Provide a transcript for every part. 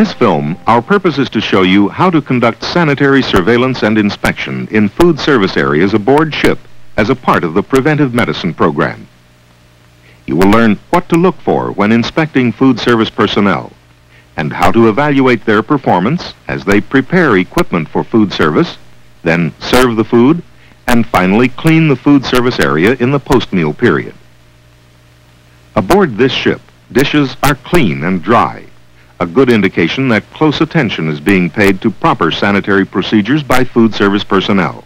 In this film, our purpose is to show you how to conduct sanitary surveillance and inspection in food service areas aboard ship as a part of the preventive medicine program. You will learn what to look for when inspecting food service personnel and how to evaluate their performance as they prepare equipment for food service, then serve the food, and finally clean the food service area in the post-meal period. Aboard this ship, dishes are clean and dry, a good indication that close attention is being paid to proper sanitary procedures by food service personnel.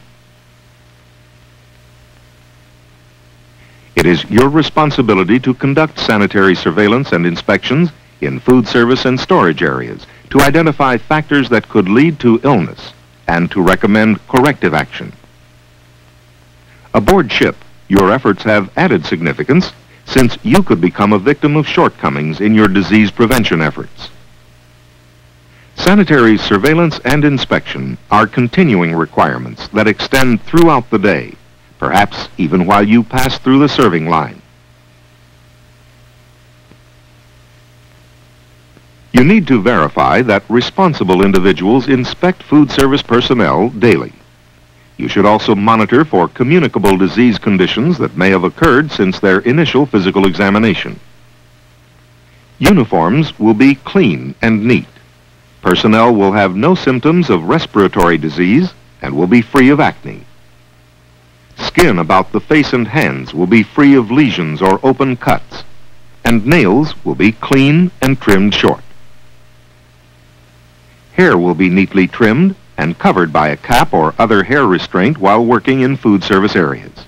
It is your responsibility to conduct sanitary surveillance and inspections in food service and storage areas to identify factors that could lead to illness and to recommend corrective action. Aboard ship, your efforts have added significance since you could become a victim of shortcomings in your disease prevention efforts. Sanitary surveillance and inspection are continuing requirements that extend throughout the day, perhaps even while you pass through the serving line. You need to verify that responsible individuals inspect food service personnel daily. You should also monitor for communicable disease conditions that may have occurred since their initial physical examination. Uniforms will be clean and neat. Personnel will have no symptoms of respiratory disease and will be free of acne. Skin about the face and hands will be free of lesions or open cuts, and nails will be clean and trimmed short. Hair will be neatly trimmed and covered by a cap or other hair restraint while working in food service areas.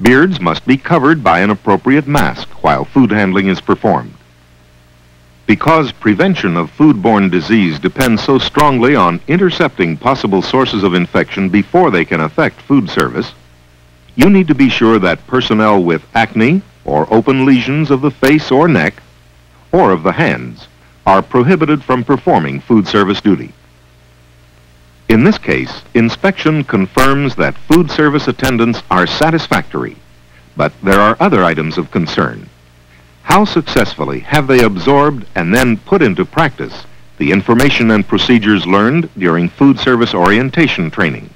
Beards must be covered by an appropriate mask while food handling is performed. Because prevention of foodborne disease depends so strongly on intercepting possible sources of infection before they can affect food service, you need to be sure that personnel with acne or open lesions of the face or neck or of the hands are prohibited from performing food service duty. In this case, inspection confirms that food service attendants are satisfactory, but there are other items of concern. How successfully have they absorbed and then put into practice the information and procedures learned during food service orientation training?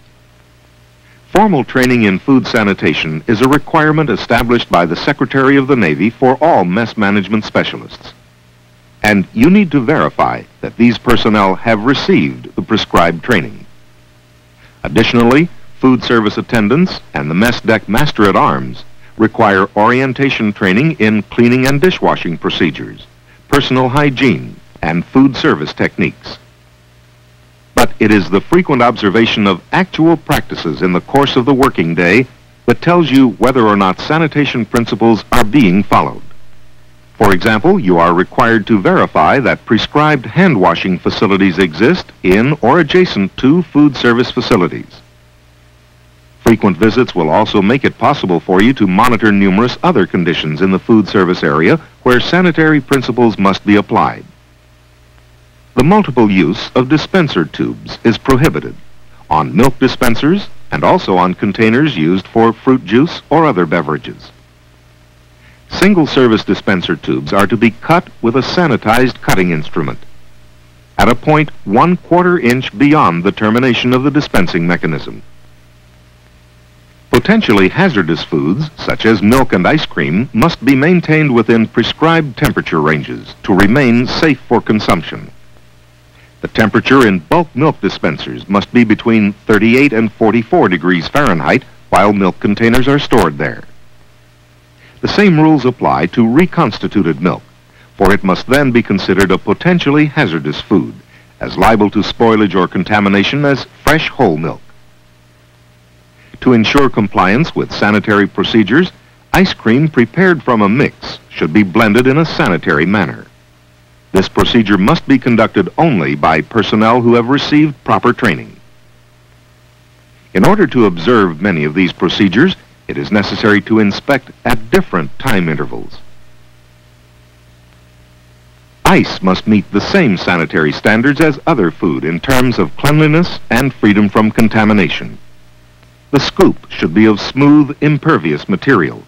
Formal training in food sanitation is a requirement established by the Secretary of the Navy for all mess management specialists and you need to verify that these personnel have received the prescribed training. Additionally, food service attendants and the mess deck master-at-arms require orientation training in cleaning and dishwashing procedures, personal hygiene, and food service techniques. But it is the frequent observation of actual practices in the course of the working day that tells you whether or not sanitation principles are being followed. For example, you are required to verify that prescribed hand washing facilities exist in or adjacent to food service facilities. Frequent visits will also make it possible for you to monitor numerous other conditions in the food service area where sanitary principles must be applied. The multiple use of dispenser tubes is prohibited on milk dispensers and also on containers used for fruit juice or other beverages. Single-service dispenser tubes are to be cut with a sanitized cutting instrument at a point one quarter inch beyond the termination of the dispensing mechanism. Potentially hazardous foods, such as milk and ice cream, must be maintained within prescribed temperature ranges to remain safe for consumption. The temperature in bulk milk dispensers must be between 38 and 44 degrees Fahrenheit while milk containers are stored there. The same rules apply to reconstituted milk, for it must then be considered a potentially hazardous food, as liable to spoilage or contamination as fresh whole milk. To ensure compliance with sanitary procedures, ice cream prepared from a mix should be blended in a sanitary manner. This procedure must be conducted only by personnel who have received proper training. In order to observe many of these procedures, it is necessary to inspect at different time intervals. Ice must meet the same sanitary standards as other food in terms of cleanliness and freedom from contamination. The scoop should be of smooth, impervious material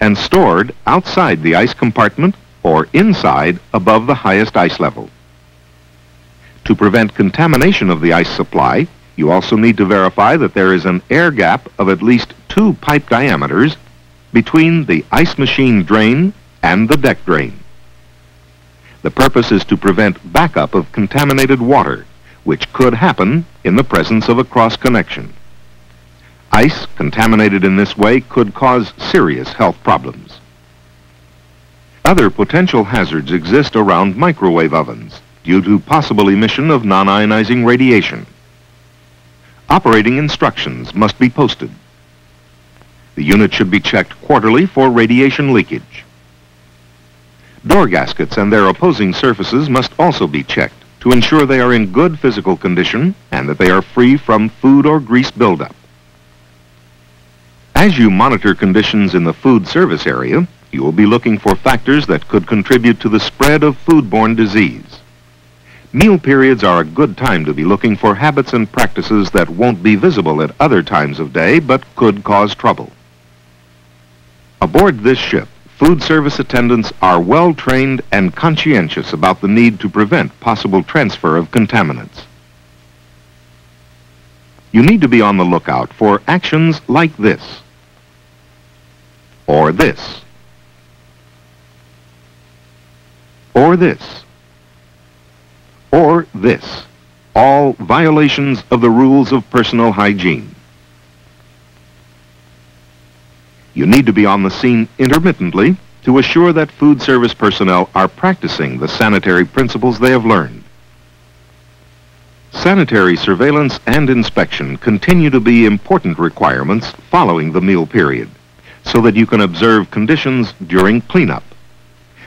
and stored outside the ice compartment or inside above the highest ice level. To prevent contamination of the ice supply, you also need to verify that there is an air gap of at least two pipe diameters between the ice machine drain and the deck drain. The purpose is to prevent backup of contaminated water, which could happen in the presence of a cross connection. Ice contaminated in this way could cause serious health problems. Other potential hazards exist around microwave ovens due to possible emission of non-ionizing radiation. Operating instructions must be posted. The unit should be checked quarterly for radiation leakage. Door gaskets and their opposing surfaces must also be checked to ensure they are in good physical condition and that they are free from food or grease buildup. As you monitor conditions in the food service area, you will be looking for factors that could contribute to the spread of foodborne disease. Meal periods are a good time to be looking for habits and practices that won't be visible at other times of day but could cause trouble. Aboard this ship, food service attendants are well trained and conscientious about the need to prevent possible transfer of contaminants. You need to be on the lookout for actions like this, or this, or this, or this, all violations of the rules of personal hygiene. You need to be on the scene intermittently to assure that food service personnel are practicing the sanitary principles they have learned. Sanitary surveillance and inspection continue to be important requirements following the meal period so that you can observe conditions during cleanup.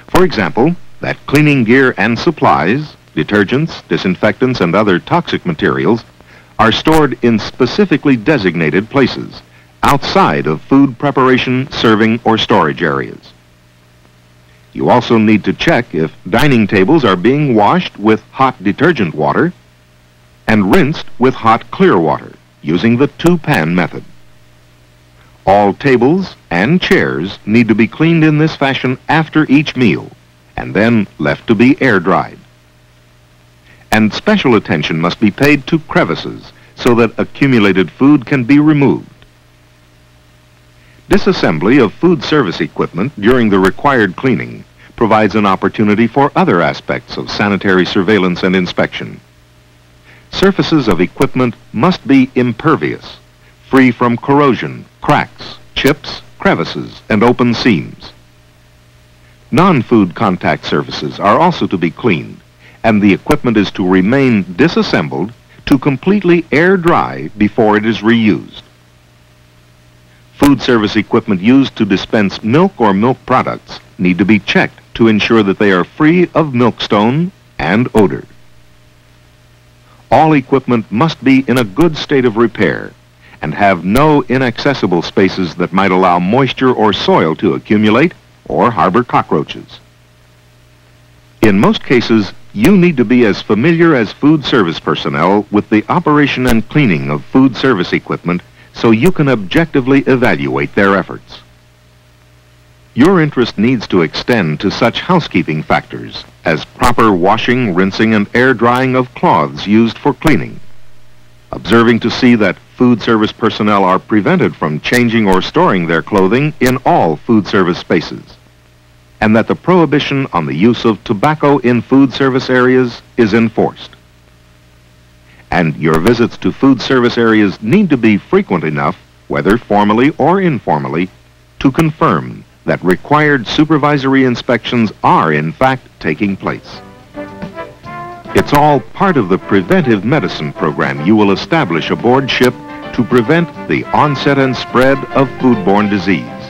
For example, that cleaning gear and supplies, detergents, disinfectants, and other toxic materials are stored in specifically designated places outside of food preparation, serving, or storage areas. You also need to check if dining tables are being washed with hot detergent water and rinsed with hot clear water using the two-pan method. All tables and chairs need to be cleaned in this fashion after each meal and then left to be air-dried. And special attention must be paid to crevices so that accumulated food can be removed. Disassembly of food service equipment during the required cleaning provides an opportunity for other aspects of sanitary surveillance and inspection. Surfaces of equipment must be impervious, free from corrosion, cracks, chips, crevices, and open seams. Non-food contact surfaces are also to be cleaned, and the equipment is to remain disassembled to completely air dry before it is reused food service equipment used to dispense milk or milk products need to be checked to ensure that they are free of milkstone and odor. All equipment must be in a good state of repair and have no inaccessible spaces that might allow moisture or soil to accumulate or harbor cockroaches. In most cases, you need to be as familiar as food service personnel with the operation and cleaning of food service equipment so you can objectively evaluate their efforts. Your interest needs to extend to such housekeeping factors as proper washing, rinsing, and air drying of cloths used for cleaning, observing to see that food service personnel are prevented from changing or storing their clothing in all food service spaces, and that the prohibition on the use of tobacco in food service areas is enforced and your visits to food service areas need to be frequent enough, whether formally or informally, to confirm that required supervisory inspections are in fact taking place. It's all part of the preventive medicine program you will establish aboard ship to prevent the onset and spread of foodborne disease.